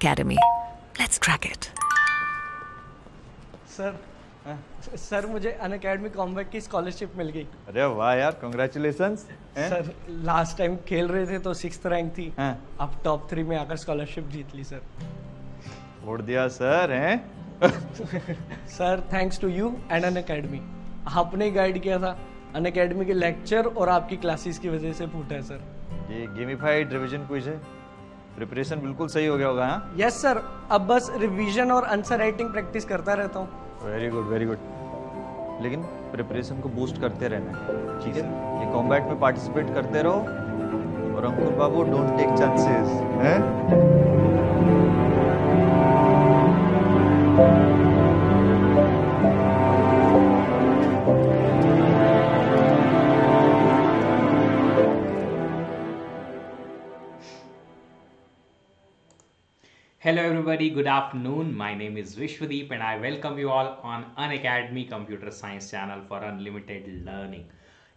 Academy. Let's crack it. Sir sir मुझे Unacademy comeback की scholarship मिल गई। अरे वाह यार कॉन्ग्रेचुलेशन सर लास्ट टाइम खेल रहे थे तो सिक्स रैंक थी। हाँ। अब टॉप थ्री में आकर स्कॉलरशिप जीत ली सर छोड़ दिया सर हैं? Sir thanks to you and Unacademy आपने गाइड किया था। अन अकेडमी के लेक्चर और आपकी क्लासेस की वजह से फूटा है सर ये गेमिफाइड रिवीजन क्विज है। प्रिपरेशन बिल्कुल सही हो गया होगा हाँ? यस सर अब बस रिवीजन और आंसर राइटिंग प्रैक्टिस करता रहता हूँ। वेरी गुड वेरी गुड लेकिन प्रिपरेशन को बूस्ट करते रहना ठीक है? ये कॉम्बैट में पार्टिसिपेट करते रहो और अंकुर बाबू डोंट टेक चांसेस हैं? Everybody, good afternoon. My name is Vishwadeep and I welcome you all on Unacademy Computer Science channel for unlimited learning.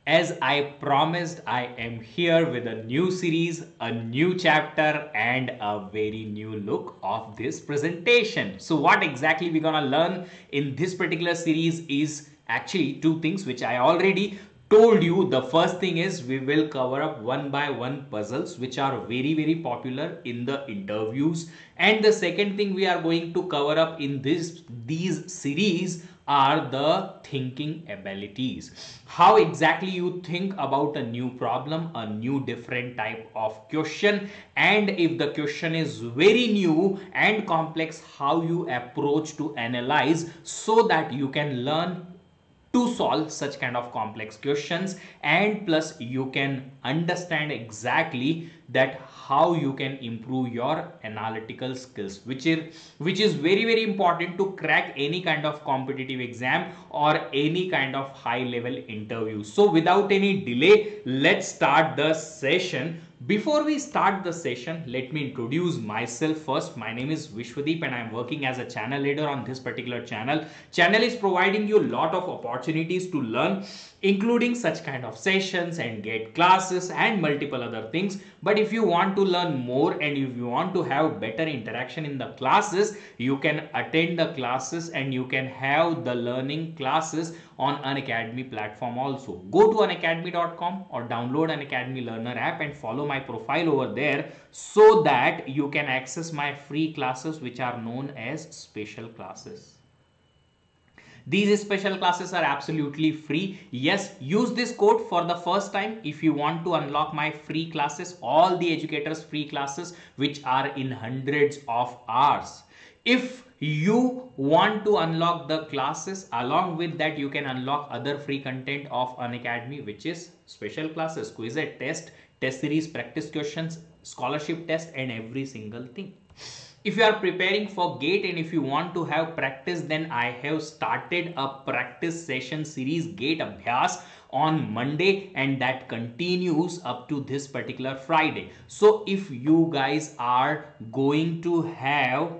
As I promised, I am here with a new series, a new chapter and a very new look of this presentation. So what exactly we're gonna learn in this particular series is actually two things which I already told you the first thing is we will cover up one by one puzzles which are very very popular in the interviews. And the second thing we are going to cover up in this these series are the thinking abilities. How exactly you think about a new problem a new different type of question and if the question is very new and complex how you approach to analyze so that you can learn to solve such kind of complex questions. And plus you can understand exactly that how you can improve your analytical skills which is which is very very important to crack any kind of competitive exam or any kind of high level interview. So without any delay let's start the session before we start the session, let me introduce myself first. My name is Vishwadeep and I'm working as a channel leader on this particular channel. Channel is providing you a lot of opportunities to learn including such kind of sessions and get classes and multiple other things. But if you want to learn more and if you want to have better interaction in the classes, you can attend the classes and you can have the learning classes on Unacademy platform also. Go to unacademy.com or download Unacademy learner app and follow my profile over there so that you can access my free classes which are known as special classes these special classes are absolutely free. Yes use this code for the first time if you want to unlock my free classes all the educators free classes which are in hundreds of hours. If you want to unlock the classes along with that you can unlock other free content of unacademy which is special classes quiz test test series practice questions scholarship test and every single thing if you are preparing for gate and if you want to have practice then i have started a practice session series gate abhyas on monday and that continues up to this particular friday. So if you guys are going to have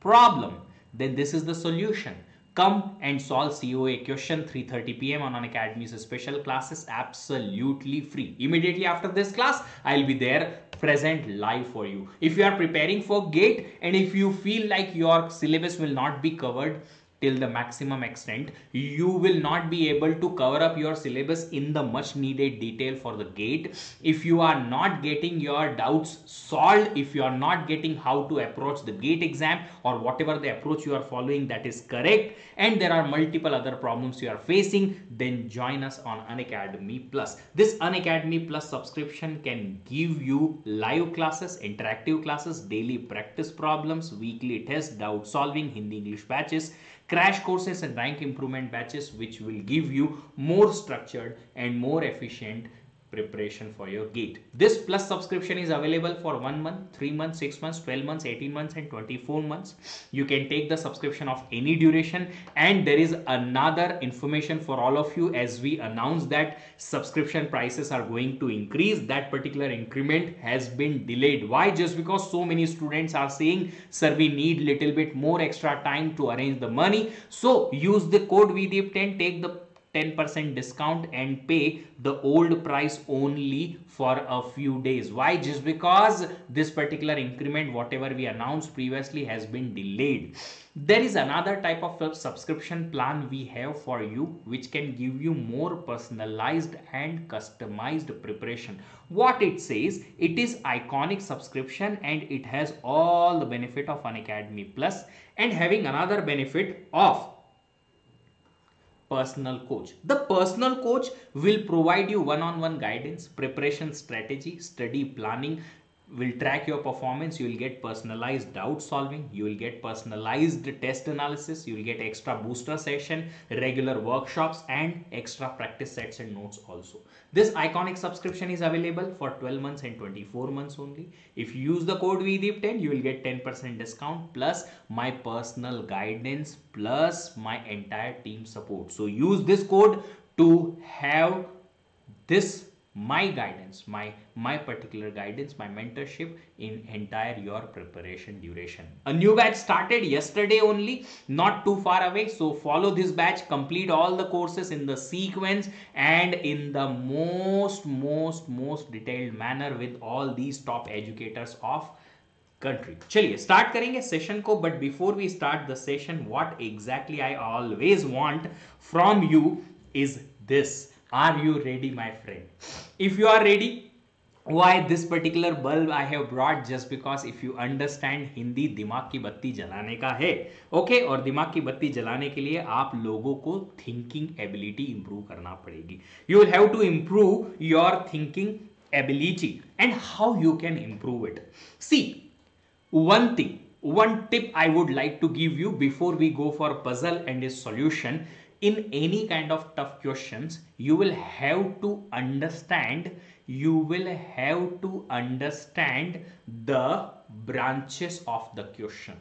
problem then this is the solution. Come and solve coa question 3:30 pm on Unacademy's special classes absolutely free. Immediately after this class i'll be there present live for you. If you are preparing for gate and if you feel like your syllabus will not be covered till the maximum extent you will not be able to cover up your syllabus in the much needed detail for the gate. If you are not getting your doubts solved if you are not getting how to approach the gate exam or whatever the approach you are following that is correct and there are multiple other problems you are facing then join us on unacademy plus. This unacademy plus subscription can give you live classes interactive classes daily practice problems weekly test doubt solving hindi english batches crash courses and rank improvement batches which will give you more structured and more efficient preparation for your gate. This plus subscription is available for one month three months six months 12 months 18 months and 24 months. You can take the subscription of any duration. And there is another information for all of you. As we announce that subscription prices are going to increase that particular increment has been delayed. Why? Just because so many students are saying sir we need little bit more extra time to arrange the money. So use the code vdeep10 take the 10% discount and pay the old price only for a few days. Why? Just because this particular increment whatever we announced previously has been delayed. There is another type of subscription plan we have for you which can give you more personalized and customized preparation. What it says it is iconic subscription and it has all the benefit of Unacademy plus and having another benefit of personal coach. The personal coach will provide you one-on-one guidance, preparation strategy, study planning, will track your performance you will get personalized doubt solving you will get personalized test analysis you will get extra booster session regular workshops and extra practice sets and notes also. This iconic subscription is available for 12 months and 24 months only. If you use the code vdeep10 you will get 10% discount plus my personal guidance plus my entire team support. So use this code to have this my guidance my my particular guidance my mentorship in entire your preparation duration a new batch started yesterday only not too far away so follow this batch complete all the courses in the sequence and in the most most most detailed manner with all these top educators of country चलिए start करेंगे session को but before we start the session what exactly I always want from you is this Are you ready my friend if you are ready why this particular bulb I have brought just because if you understand Hindi दिमाग की बत्ती जलाने का है okay? और दिमाग की बत्ती जलाने के लिए आप लोगों को थिंकिंग एबिलिटी इंप्रूव करना पड़ेगी you will have to improve your thinking ability and how you can improve it see one thing one tip i would like to give you before we go for puzzle and its solution in any kind of tough questions you will have to understand you will have to understand the branches of the question.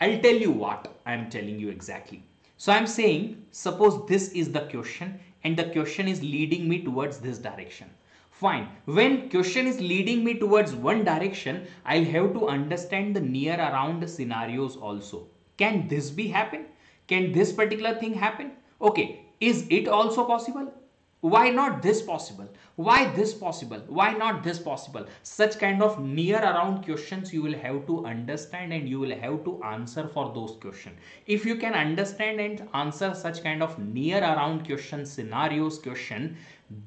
I'll tell you what i'm telling you exactly. So i'm saying suppose this is the question and the question is leading me towards this direction. Fine. When question is leading me towards one direction i'll have to understand the near around scenarios also. Can this be happen can this particular thing happen? Okay, is it also possible? Why not this possible? Why this possible? Why not this possible? Such kind of near around questions you will have to understand and you will have to answer for those questions. If you can understand and answer such kind of near around question scenarios question,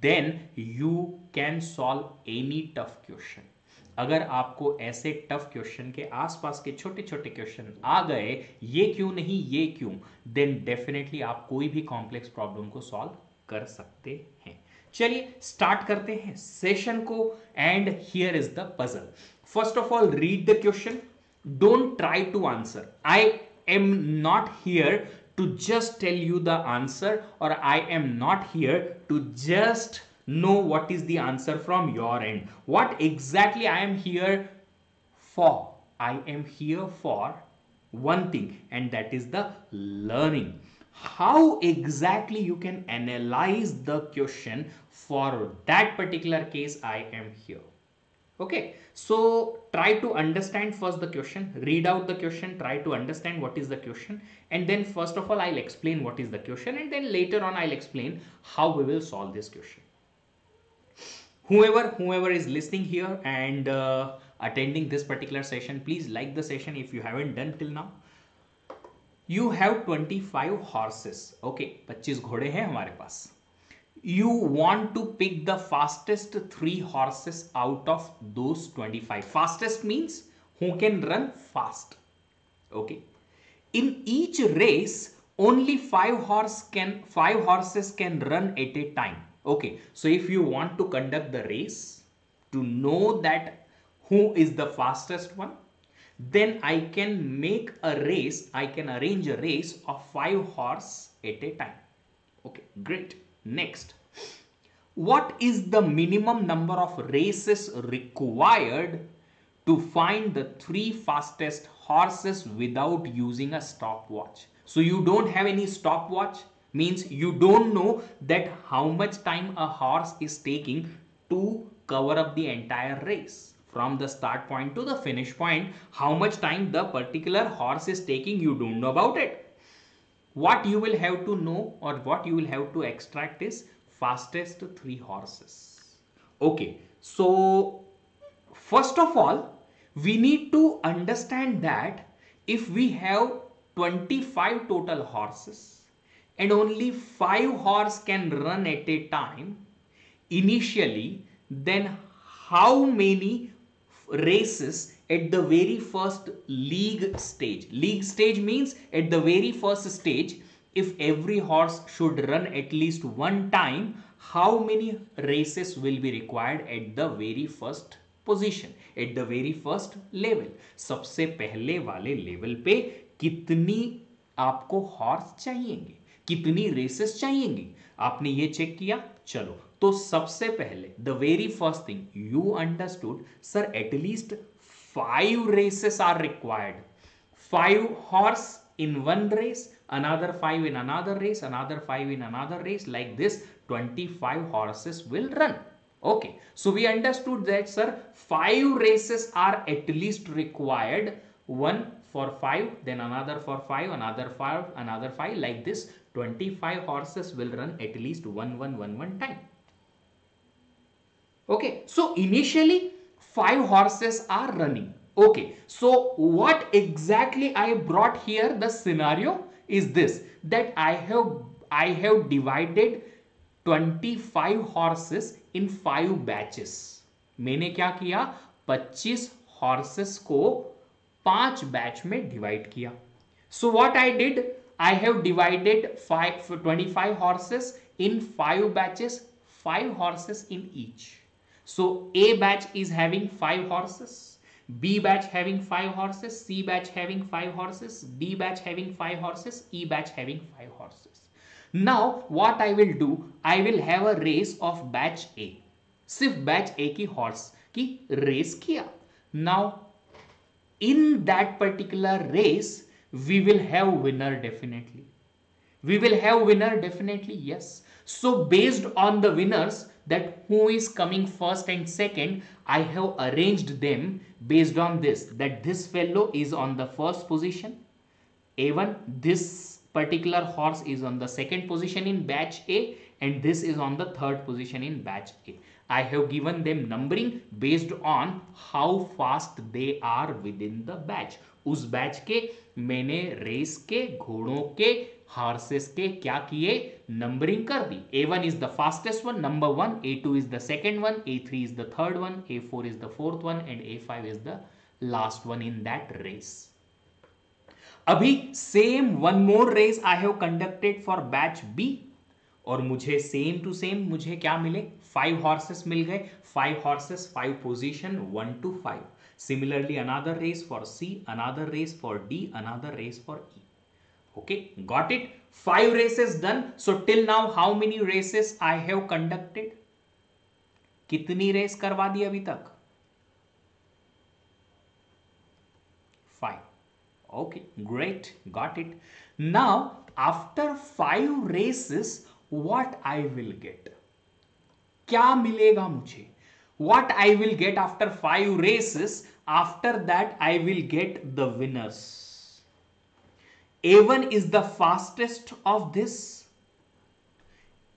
then you can solve any tough question. अगर आपको ऐसे tough question के आसपास के छोटे छोटे question आ गए, ये क्यों नहीं, ये क्यों? देन डेफिनेटली आप कोई भी कॉम्प्लेक्स प्रॉब्लम को सॉल्व कर सकते हैं। चलिए स्टार्ट करते हैं सेशन को and here is the puzzle first of all read the question don't try to answer I am not here to just tell you the answer और I am not here to just know what is the answer from your end. What exactly I am here for? I am here for one thing and that is the learning. How exactly you can analyze the question for that particular case I am here. Okay, so try to understand first the question, read out the question, try to understand what is the question and then first of all I'll explain what is the question and then later on I'll explain how we will solve this question whoever whoever is listening here and uh, attending this particular session please like the session if you haven't done till now you have 25 horses okay 25 घोड़े हैं हमारे पास you want to pick the fastest three horses out of those 25 fastest means who can run fast okay in each race only five horse can five horses can run at a time okay so if you want to conduct the race to know that who is the fastest one then I can make a race I can arrange a race of five horse at a time. Okay great. Next. What is the minimum number of races required to find the three fastest horses without using a stopwatch? So you don't have any stopwatch means you don't know that how much time a horse is taking to cover up the entire race. From the start point to the finish point how much time the particular horse is taking you don't know about it. What you will have to know or what you will have to extract is fastest three horses. Okay so first of all we need to understand that if we have 25 total horses and only 5 horse can run at a time initially then how many races at the very first league stage league stage means at the very first stage if every horse should run at least one time how many races will be required at the very first position at the very first level सबसे पहले वाले level पे कितनी आपको horse चाहिएंगे कितनी races चाहिए आपने ये चेक किया? चलो तो सबसे पहले the very first thing you understood sir at least five races are required five horse in one race another five in another race another five in another race like this twenty five horses will run okay so we understood that sir five races are at least required one for five then another for five another five another five like this 25 horses will run at least one one one one time okay so initially five horses are running okay so what exactly i brought here the scenario is this that i have i have divided 25 horses in five batches मैंने क्या किया 25 horses को पांच batch में divide किया so what I did I have divided five 25 horses in five batches five horses in each so a batch is having five horses b batch having five horses c batch having five horses d batch having five horses e batch having five horses now what i will do i will have a race of batch a सिर्फ batch ए की horse की race किया now in that particular race we will have winner definitely. We will have winner definitely, yes. So based on the winners that who is coming first and second, I have arranged them based on this that this fellow is on the first position. A1, this particular horse is on the second position in batch A and this is on the third position in batch A. i have given them numbering based on how fast they are within the batch. उस batch के मैंने race के, घोड़ों के horses के क्या किए? Numbering कर दी। A one is the fastest one number one A two is the second one A three is the third one A four is the fourth one and A five is the last one in that race अभी same one more race I have conducted for batch B और मुझे same to same मुझे क्या मिले? Five horses मिल गए five horses five position one two five similarly another race for C another race for D another race for E okay, got it? Five races done. So, till now, how many races i have conducted? कितनी race करवा दी अभी तक? Five okay great got it now after five races what I will get क्या मिलेगा मुझे? What I will get after five races after that I will get the winners A one is the fastest of this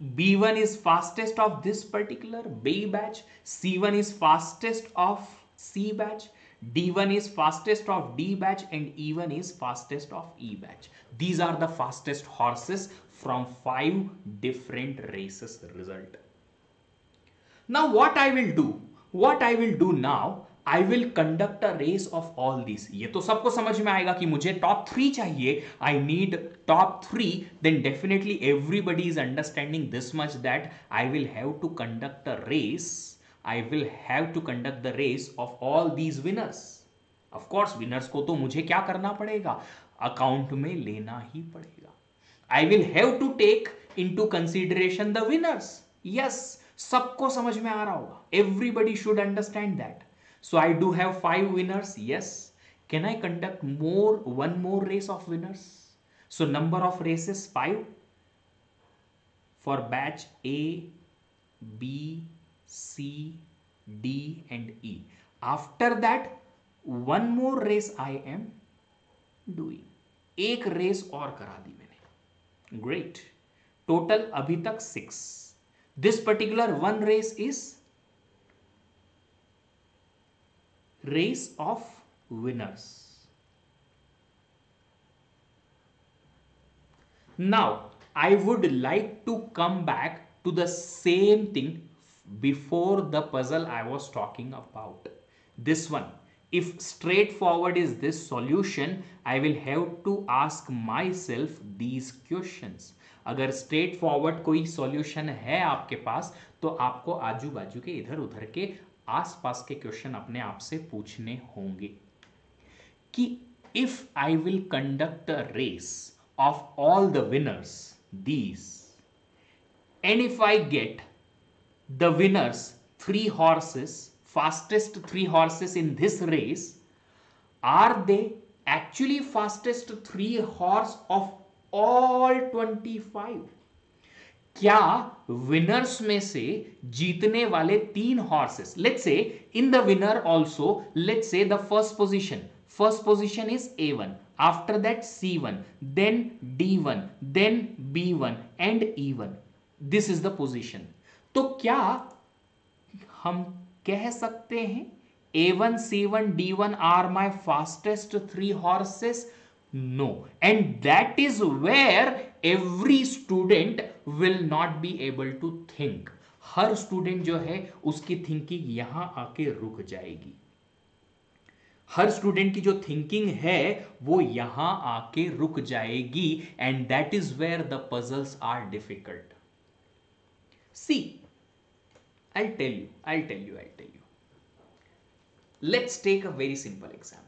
B one is fastest of this particular B batch C one is fastest of C batch D1 is fastest of D batch and E1 is fastest of E batch. These are the fastest horses from five different races result. Now what I will do, what I will do now, I will conduct a race of all this ये तो सबको समझ में आएगा कि मुझे top three चाहिए. I need top three then definitely everybody is understanding this much that I will have to conduct a race I will have to conduct the race of all these winners of course winners को तो मुझे क्या करना पड़ेगा? Account में लेना ही पड़ेगा. I will have to take into consideration the winners yes सबको समझ में आ रहा होगा। Everybody should understand that so I do have five winners yes can I conduct more one more race of winners so number of races five for batch A B C D and E after that one more race I am doing एक race और करा दी मैंने। Great total अभी तक six this particular one race is race of winners. Now i would like to come back to the same thing before the puzzle i was talking about. This one if straightforward is this solution i will have to ask myself these questions अगर straightforward कोई solution है आपके पास तो आपको आजू बाजू के इधर उधर के आसपास के क्वेश्चन अपने आप से पूछने होंगे कि if I will conduct a race of all the winners these and if I get the winners three horses fastest three horses in this race, are they actually fastest three horse of all 25 क्या winners में से जीतने वाले तीन horses let's say in the winner also let's say the first position first position is A one after that C one then D one then B one and E one this is the position तो क्या हम कह सकते हैं A one C one D one are my fastest three horses No. And that is where every student will not be able to think. हर student जो है, उसकी थिंकिंग यहाँ आके रुक जाएगी। हर स्टूडेंट की जो थिंकिंग है, वो यहाँ आके रुक जाएगी। And that is where the puzzles are difficult see I tell you I tell you I tell you let's take a very simple example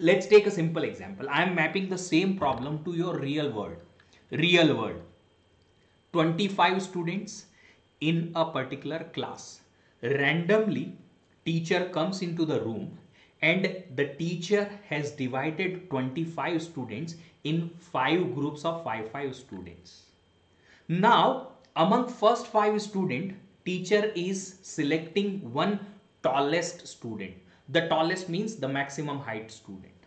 Let's take a simple example. I am mapping the same problem to your real world. Real world. 25 students in a particular class. Randomly, teacher comes into the room and the teacher has divided 25 students in five groups of 5 5 students now, among first five student, teacher is selecting one tallest student. The tallest means the maximum height student.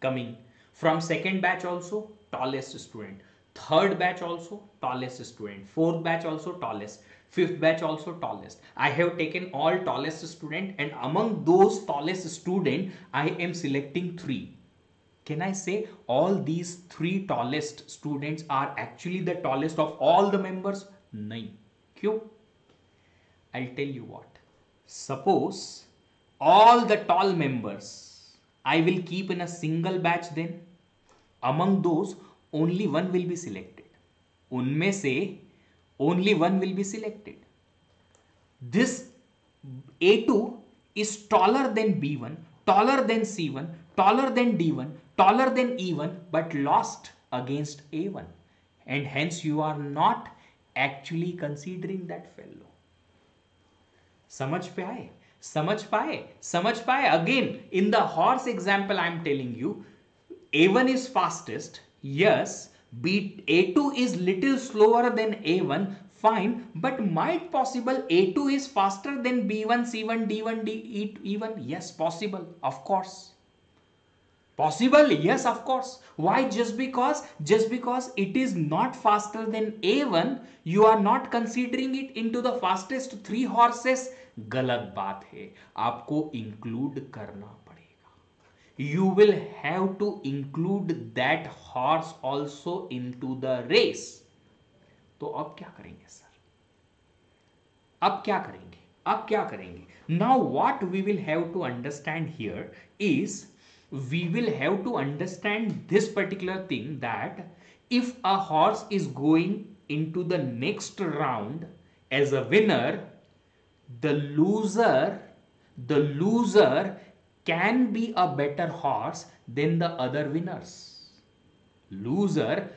Coming from second batch also, tallest student. Third batch also, tallest student. Fourth batch also, tallest. Fifth batch also, tallest. I have taken all tallest student and among those tallest student, I am selecting three can I say all these three tallest students are actually the tallest of all the members? No. Q. I'll tell you what. Suppose all the tall members I will keep in a single batch then. Among those, only one will be selected. Unme se only one will be selected. This A2 is taller than B1, taller than C1, taller than D1, taller than E1 but lost against A1 and hence you are not actually considering that fellow. समझ पे आए समझ पाए समझ पाए again in the horse example I am telling you A1 is fastest yes B A2 is little slower than A1 fine but might possible A2 is faster than B1 C1 D1 D E1 yes possible of course Possible? Yes, of course. Why? Just because, just because it is not faster than A1, you are not considering it into the fastest three horses. गलत बात है, आपको include करना पड़ेगा। You will have to include that horse also into the race तो अब क्या करेंगे, सर? अब क्या करेंगे? अब क्या करेंगे? Now what we will have to understand here is we will have to understand this particular thing that if a horse is going into the next round as a winner the loser the loser can be a better horse than the other winners. Loser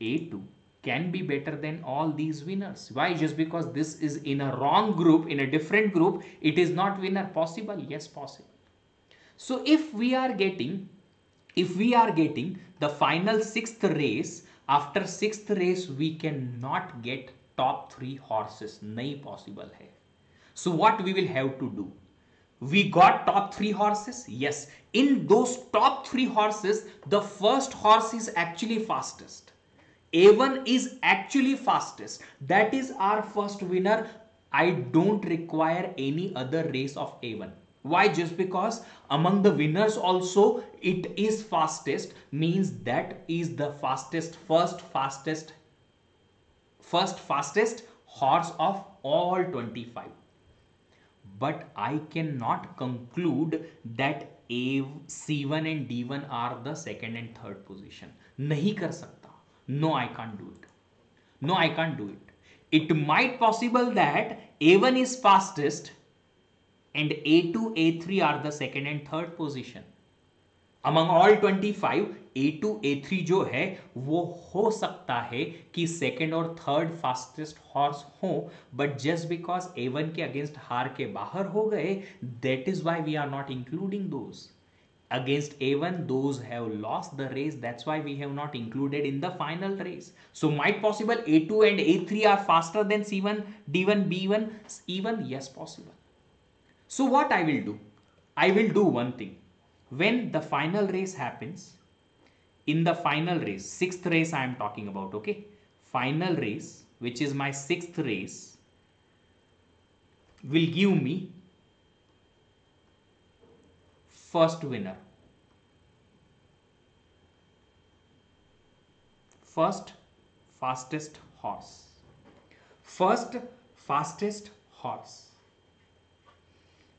a2 can be better than all these winners. Why? Just because this is in a wrong group in a different group it is not winner. Possible? Yes possible. So if we are getting, if we are getting the final sixth race, after sixth race we cannot get top three horses. Nahi possible hai. So what we will have to do? we got top three horses? Yes. In those top three horses the first horse is actually fastest. A1 is actually fastest. That is our first winner. I don't require any other race of a1 why? Just because among the winners also it is fastest means that is the fastest first fastest first fastest horse of all 25 but I cannot conclude that A, C1 and D1 are the second and third position. नहीं कर सकता. No, I can't do it. No, I can't do it. It might possible that A1 is fastest and A2, A3 are the second and third position. Among all twenty five A two A three जो है, वो हो सकता है कि second और third fastest horse हो but just because A one के अगेंस्ट हार के बाहर हो गए that is why we are not including those against A one those have loss the race that's why we have not included in the final race so might possible A two and A three are faster than C one D one B one E one yes possible so what I will do I will do one thing when the final race happens in the final race sixth race i am talking about okay? Final race which is my sixth race will give me first winner. First fastest horse. First fastest horse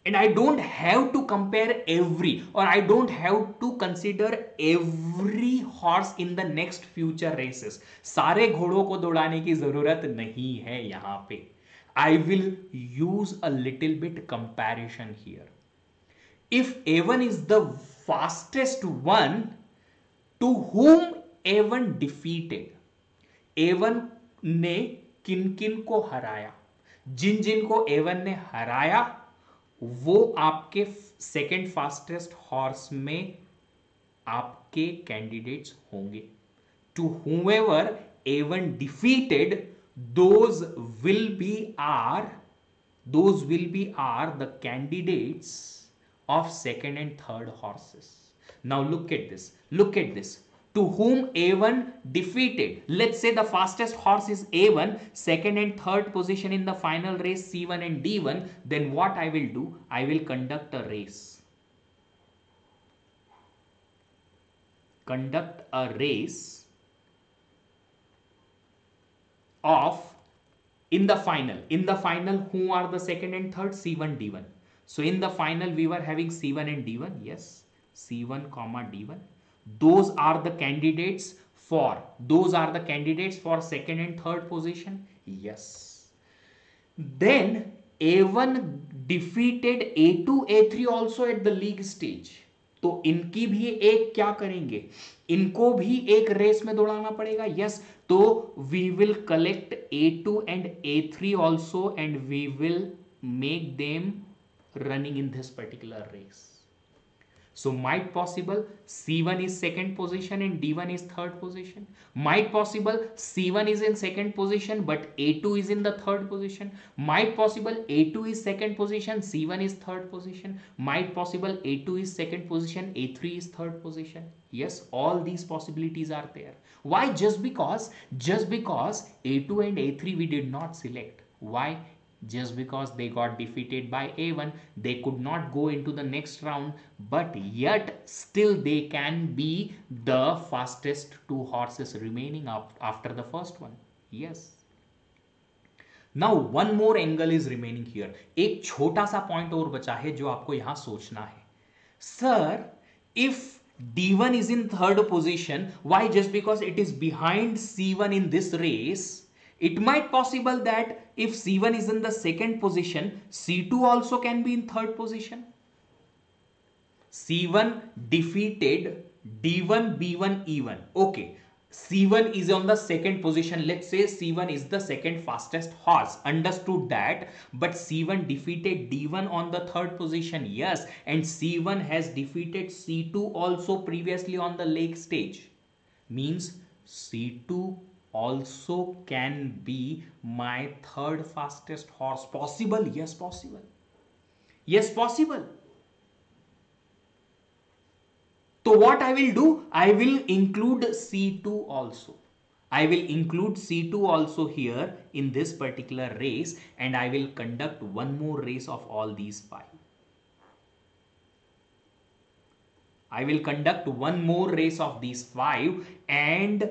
and I don't have to compare every or I don't have to consider every horse in the next future races. सारे घोड़ों को दौड़ाने की ज़रूरत नहीं है यहाँ पे I will use a little bit comparison here. If A1 is the fastest one to whom A1 defeated, A1 ने किन किन को हराया जिन जिन को A1 ने हराया वो आपके सेकेंड फास्टेस्ट हॉर्स में आपके कैंडिडेट्स होंगे। To whoever A one defeated those will be are those will be are the candidates of second and third horses now look at this look at this to whom A1 defeated. Let's say the fastest horse is A1, second and third position in the final race C1 and D1. Then what I will do? I will conduct a race. Conduct a race of in the final. In the final, who are the second and third? C1, D1. So in the final, we were having C1 and D1. Yes, C1 comma D1 those are the candidates for those are the candidates for second and third position yes then a1 defeated a2 a3 also at the league stage तो इनकी भी एक क्या करेंगे इनको भी एक race में दौड़ाना पड़ेगा यस तो we will collect A two and A three also and we will make them running in this particular race So might possible C1 is second position and D1 is third position. Might possible C1 is in second position but A2 is in the third position. Might possible A2 is second position, C1 is third position. Might possible A2 is second position, A3 is third position. Yes, all these possibilities are there. Why? Just because, just because A2 and A3 we did not select. Why? just because they got defeated by a1 they could not go into the next round but yet still they can be the fastest two horses remaining up after the first one yes now one more angle is remaining here एक छोटा सा point और बचा है जो आपको यहां सोचना है sir if d1 is in third position why just because it is behind c1 in this race it might possible that if C1 is in the second position, C2 also can be in third position. C1 defeated D1, B1, E1. Okay. C1 is on the second position. Let's say C1 is the second fastest horse. Understood that. But C1 defeated D1 on the third position. Yes. And C1 has defeated C2 also previously on the lake stage. Means C2 also can be my third fastest horse. Possible? Yes possible. Yes possible. So what i will do? I will include c2 also. I will include C2 also here in this particular race and I will conduct one more race of all these five. I will conduct one more race of these five and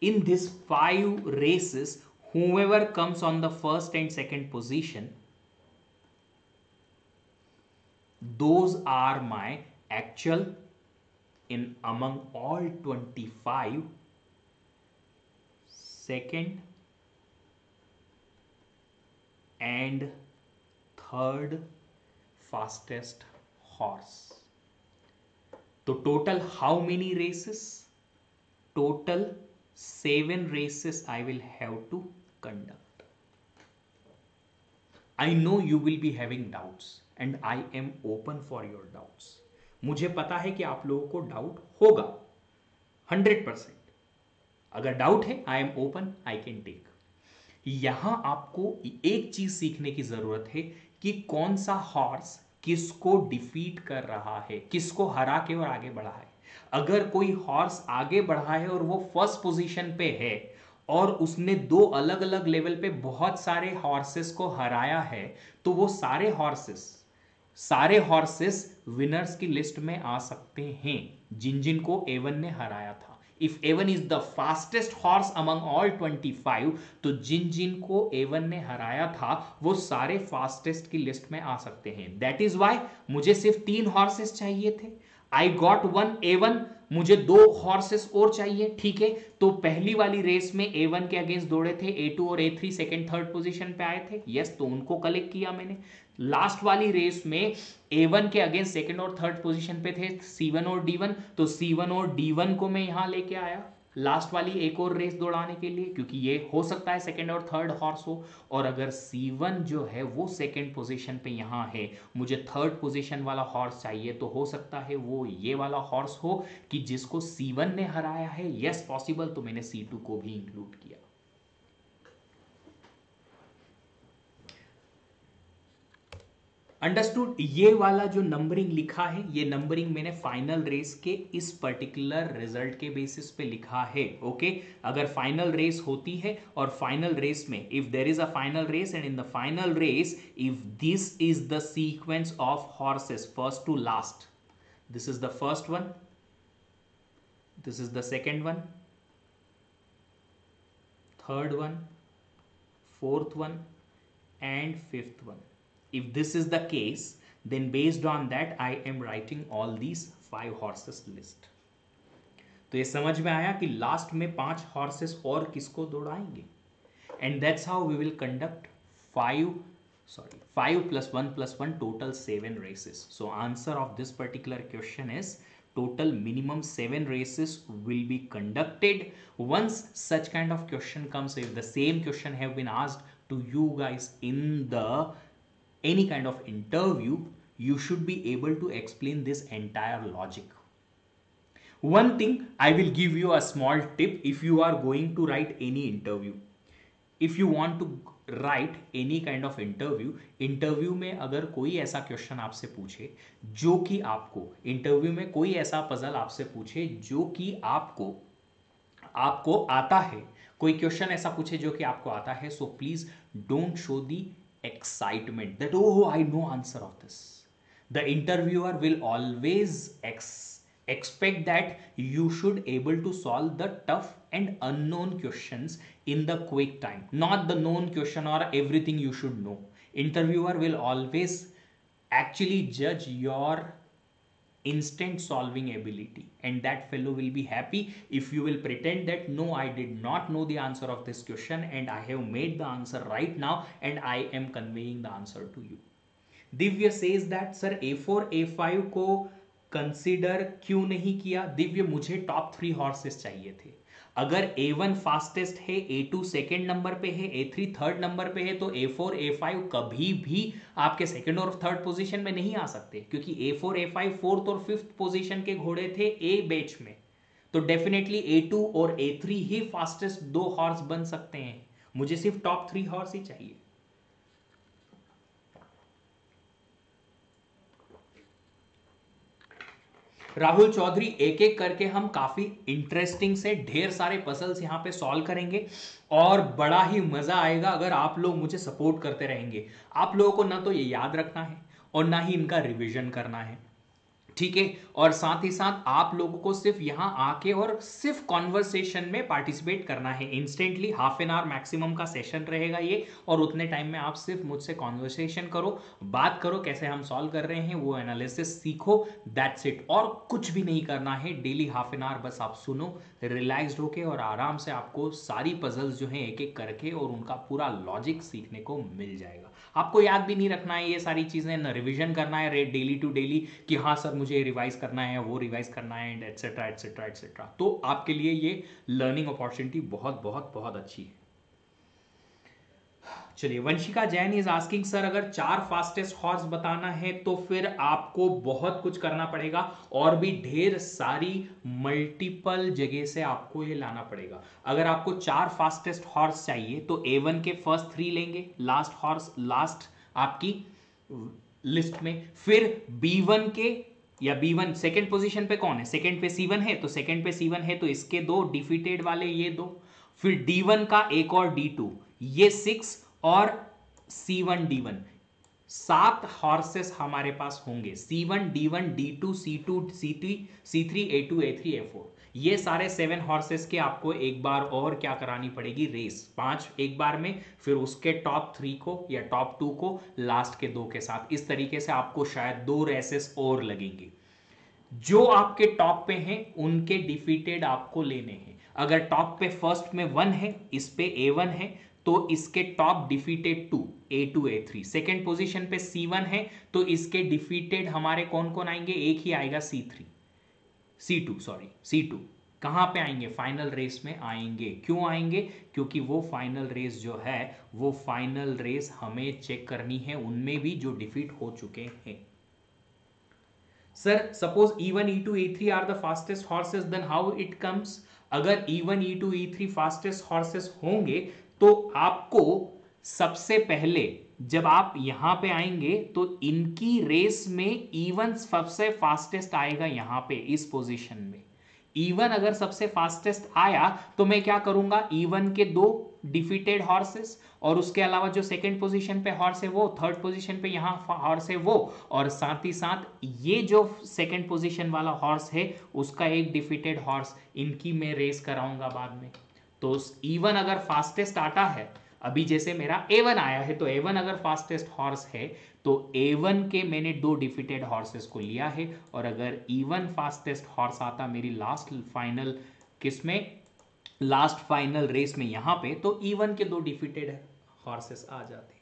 in these five races whoever comes on the first and second position those are my actual in among all 25 second and third fastest horse. So total how many races? Total seven races I will have to conduct. I know you will be having doubts and I am open for your doubts. मुझे पता है कि आप लोगों को doubt होगा hundred percent अगर doubt है I am open I can take यहाँ आपको एक चीज़ सीखने की ज़रूरत है कि कौन सा हॉर्स किसको डिफीट कर रहा है, किसको हरा के और आगे बढ़ा है अगर कोई हॉर्स आगे बढ़ा है और वो फ़र्स्ट पोजीशन पे है, और उसने दो अलग अलग लेवल पे बहुत सारे हॉर्सेस को हराया है तो वो सारे हॉर्सेस सारे हॉर्सेस विनर्स की लिस्ट में आ सकते हैं, जिन जिन को एवन ने हराया था। If A one is the fastest horse among all 25 तो जिन जिन को एवन ने हराया था, वो सारे फास्टेस्ट की लिस्ट में आ सकते हैं। दैट इज़ वाई मुझे सिर्फ़ तीन हॉर्सेस चाहिए थे। I got one A one मुझे दो हॉर्सेस और चाहिए, ठीक है? तो पहली वाली रेस में ए वन के अगेंस्ट दौड़े थे ए टू और A three second third position पे आए थे। यस तो उनको कलेक्ट किया मैंने। लास्ट वाली रेस में ए वन के अगेंस्ट सेकेंड और थर्ड पोजिशन पे थे सी वन और डी वन तो सी वन और डी वन को मैं यहाँ लेके आया। लास्ट वाली एक और रेस दौड़ाने के लिए क्योंकि ये हो सकता है सेकेंड और थर्ड हॉर्स हो और अगर C1 जो है वो सेकेंड पोजीशन पे यहाँ है मुझे थर्ड पोजीशन वाला हॉर्स चाहिए तो हो सकता है वो ये वाला हॉर्स हो कि जिसको C1 ने हराया है। यस yes, पॉसिबल तो मैंने सी टू को भी इंक्लूड किया। अंडरस्टूड ये वाला जो नंबरिंग लिखा है, ये नंबरिंग मैंने फाइनल रेस के इस पर्टिकुलर रिज़ल्ट के बेसिस पे लिखा है ओके okay? अगर फाइनल रेस होती है और फाइनल रेस में if there is a final race and in the final race if this is the sequence of horses first to last this is the first one this is the second one third one fourth one and fifth one if this is the case then based on that I am writing all these five horses list तो ये समझ में आया कि last में पांच horses और किसको दौड़ाएंगे and that's how we will conduct five sorry 5 plus 1 plus 1 total 7 races so answer of this particular question is total minimum 7 races will be conducted once such kind of question comes if the same question have been asked to you guys in the any kind of interview, you should be able to explain this entire logic. One thing I will give you a small tip if you are going to write any interview. If you want to write any kind of interview interview में अगर कोई ऐसा question आपसे पूछे जो कि आपको interview में कोई ऐसा पजल आपसे पूछे जो कि आपको आपको आता है कोई क्वेश्चन ऐसा पूछे जो कि आपको आता है so please don't show the excitement that oh i know answer of this. The interviewer will always ex- expect that you should able to solve the tough and unknown questions in the quick time not the known question or everything you should know. Interviewer will always actually judge your instant solving ability and that fellow will be happy if you will pretend that no i did not know the answer of this question and i have made the answer right now and i am conveying the answer to you that sir A four A five को consider क्यों नहीं किया दिव्य मुझे top three horses चाहिए थे अगर ए one fastest है ए to second number पे है ए थ्री थर्ड नंबर पे है तो A4 A5 कभी भी आपके सेकेंड और थर्ड पोजीशन में नहीं आ सकते, क्योंकि A4 A5 फोर्थ और फिफ्थ पोजीशन के घोड़े थे ए बेच में। तो डेफिनेटली ए टू और ए थ्री ही फास्टेस्ट दो हॉर्स बन सकते हैं। मुझे सिर्फ़ टॉप थ्री हॉर्स ही चाहिए। राहुल चौधरी एक एक करके हम काफ़ी इंटरेस्टिंग से ढेर सारे पजल्स यहाँ पे सॉल्व करेंगे और बड़ा ही मज़ा आएगा अगर आप लोग मुझे सपोर्ट करते रहेंगे। आप लोगों को ना तो ये याद रखना है और ना ही इनका रिविजन करना है। ठीक है? और साथ ही साथ आप लोगों को सिर्फ़ यहाँ आके और सिर्फ़ कॉन्वर्सेशन में पार्टिसिपेट करना है। Instantly half an hour maximum का सेशन रहेगा ये। और उतने टाइम में आप सिर्फ़ मुझसे कॉन्वर्सेशन करो, बात करो, कैसे हम सॉल्व कर रहे हैं, वो एनालिसिस सीखो दैट्स इट और कुछ भी नहीं करना है। डेली हाफ़ एन आवर बस आप सुनो रिलैक्सड होके और आराम से आपको सारी पजल्स जो हैं एक एक करके और उनका पूरा लॉजिक सीखने को मिल जाएगा। आपको याद भी नहीं रखना है, ये सारी चीज़ें, न रिविजन करना है रेट डेली टू डेली कि हाँ सर मुझे रिवाइज करना है, वो रिवाइज करना है एंड एटसेट्रा एटसेट्रा एटसेट्रा तो आपके लिए ये लर्निंग अपॉर्चुनिटी बहुत बहुत बहुत अच्छी है। चलिए, Vanshika Jain is asking sir, अगर चार फास्टेस्ट हॉर्स बताना है तो फिर आपको बहुत कुछ करना पड़ेगा और भी ढेर सारी मल्टीपल जगह से आपको ये लाना पड़ेगा। अगर आपको चार फास्टेस्ट हॉर्स चाहिए तो ए वन के फ़र्स्ट थ्री लेंगे लास्ट हॉर्स लास्ट आपकी लिस्ट में। फिर बी वन के या बी वन सेकेंड पोजिशन पे कौन है? सेकेंड पे सी वन है तो सेकेंड पे सी वन है तो इसके दो डिफिटेड वाले ये दो। फिर डी वन का एक और डी टू ये सिक्स और सी वन डी वन सात हॉर्सेस हमारे पास होंगे। C one D one D two C two C three C three A two A three A four ये सारे सेवन हॉर्सेस के आपको एक बार और क्या करानी पड़ेगी? रेस पाँच एक बार में, फिर उसके टॉप थ्री को या टॉप टू को लास्ट के दो के साथ। इस तरीके से आपको शायद दो रेसेस और लगेंगी। जो आपके टॉप पे हैं, उनके डिफीटेड आपको लेने हैं। अगर टॉप पे फ़र्स्ट में वन है, इस पे ए वन है तो इसके top defeated two A two A three second position पे सी वन है तो इसके डिफीटेड हमारे कौन कौन आएँगे? एक ही आएगा C three C two sorry C two कहाँ पे आएँगे? फाइनल रेस में आएँगे. क्यों आएँगे? क्योंकि वो फाइनल रेस जो है, वो फाइनल रेस हमें चेक करनी है, उनमें भी जो डिफीट हो चुके हैं। Sir suppose E one E two E three are the fastest horses then how it comes अगर E one E two E three fastest horses होंगे तो आपको सबसे पहले जब आप यहाँ पे आएँगे तो इनकी रेस में इवन सबसे फास्टेस्ट आएगा यहाँ पे, इस पोजीशन में। इवन अगर सबसे फास्टेस्ट आया तो मैं क्या करूँगा? इवन के दो डिफीटेड हॉर्सेस और उसके अलावा जो सेकंड पोजीशन पे हॉर्स है वो थर्ड पोजीशन पे यहाँ हॉर्स है वो, और साथ ही साथ ये जो सेकंड पोजीशन वाला हॉर्स है, उसका एक डिफीटेड हॉर्स इनकी मैं रेस कराऊँगा बाद में। तो इवन अगर फास्टेस्ट आता है, अभी जैसे मेरा ए वन आया है तो ए वन अगर फास्टेस्ट हॉर्स है तो ए वन के मैंने दो डिफिटेड हॉर्सेस को लिया है, और अगर इवन फास्टेस्ट हॉर्स आता मेरी लास्ट फाइनल किसमें? लास्ट फाइनल रेस में यहाँ पे तो इवन के दो डिफिटेड हॉर्सेस आ जाते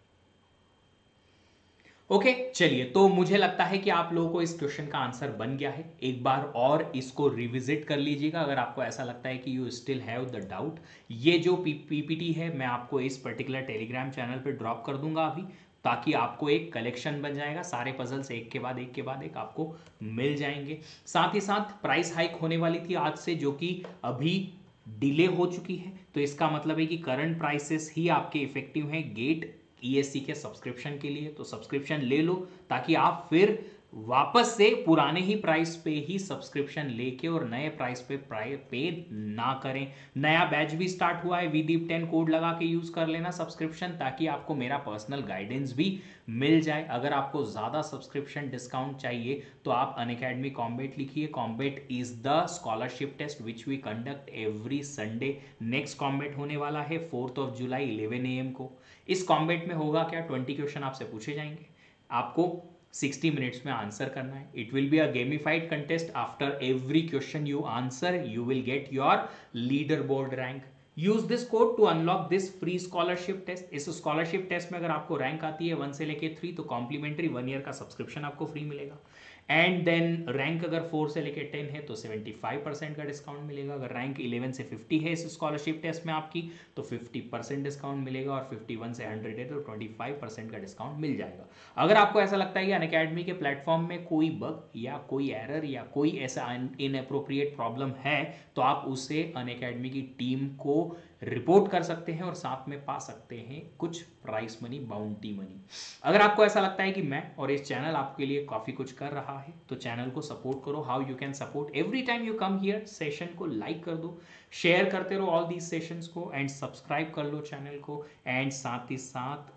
ओके चलिए तो मुझे लगता है कि आप लोगों को इस क्वेश्चन का आंसर बन गया है। एक बार और इसको रिविजिट कर लीजिएगा, अगर आपको ऐसा लगता है कि you still have the doubt ये जो पीपीटी है, मैं आपको इस पर्टिकुलर टेलीग्राम चैनल पर ड्रॉप कर दूँगा अभी, ताकि आपको एक कलेक्शन बन जाएगा। सारे पजल्स एक के बाद, एक के बाद एक आपको मिल जाएँगे। साथ ही साथ प्राइस हाइक होने वाली थी आज से, जो कि अभी डिले हो चुकी है। तो इसका मतलब है कि करंट प्राइसेस ही आपके इफ़ेक्टिव हैं। गेट ईएससी के सब्सक्रिप्शन के लिए तो सब्सक्रिप्शन ले लो, ताकि आप फिर वापस से पुराने ही प्राइस पे ही सब्सक्रिप्शन लेके और नए प्राइस पे पे ना करें। नया बैच भी स्टार्ट हुआ है विदीप टेन कोड लगा के यूज़ कर लेना सब्सक्रिप्शन ताकि आपको मेरा पर्सनल गाइडेंस भी मिल जाए। अगर आपको ज़्यादा सब्सक्रिप्शन डिस्काउंट चाहिए तो आप अन अकेडमी कॉम्बेट लिखिए। Combat is the scholarship test which we conduct every Sunday next Combat होने वाला है fourth of July eleven A को। इस कॉम्बेट में होगा क्या? ट्वेंटी क्वेश्चन आपसे पूछे जाएँगे। आपको 60 मिनट्स में आंसर करना है। It will be a gamified contest after every question you answer you will get your leader board rank use this code to unlock this free scholarship test इस scholarship test में अगर आपको rank आती है one से लेके three तो complimentary one year का सब्सक्रिप्शन आपको फ्री मिलेगा। एंड देन रैंक अगर फोर से लेके टेन है तो सेवेंटी फाइव परसेंट का डिस्काउंट मिलेगा। अगर रैंक इलेवन से फिफ्टी है इस स्कॉलरशिप टेस्ट में आपकी तो फिफ्टी परसेंट डिस्काउंट मिलेगा और फिफ्टी वन से हंड्रेड है तो ट्वेंटी फाइव परसेंट का डिस्काउंट मिल जाएगा। अगर आपको ऐसा लगता है कि अन अकेडमी के प्लेटफॉर्म में कोई बग या कोई एरर या कोई ऐसा इन अप्रोप्रिएट प्रॉब्लम है तो आप उसे अन अकेडमी की टीम को रिपोर्ट कर सकते हैं और साथ में पा सकते हैं कुछ प्राइस मनी बाउंटी मनी अगर आपको ऐसा लगता है कि मैं और इस चैनल आपके लिए काफ़ी कुछ कर रहा है तो चैनल को सपोर्ट करो। How you can support every time you come here session को लाइक कर दो। शेयर करते रहो ऑल दीज सेशंस को एंड सब्सक्राइब कर लो चैनल को एंड साथ ही साथ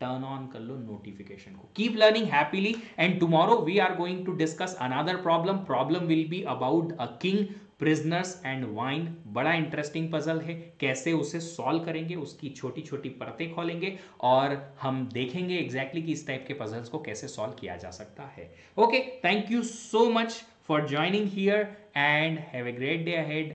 टर्न ऑन कर लो नोटिफिकेशन को। Keep learning happily and tomorrow we are going to discuss another problem problem will be about a king prisoners and wine बड़ा इंटरेस्टिंग पजल है। कैसे उसे सॉल्व करेंगे, उसकी छोटी छोटी परतें खोलेंगे और हम देखेंगे एग्जैक्टली exactly कि इस टाइप के पजल्स को कैसे सॉल्व किया जा सकता है। Okay thank you so much for joining here and have a great day ahead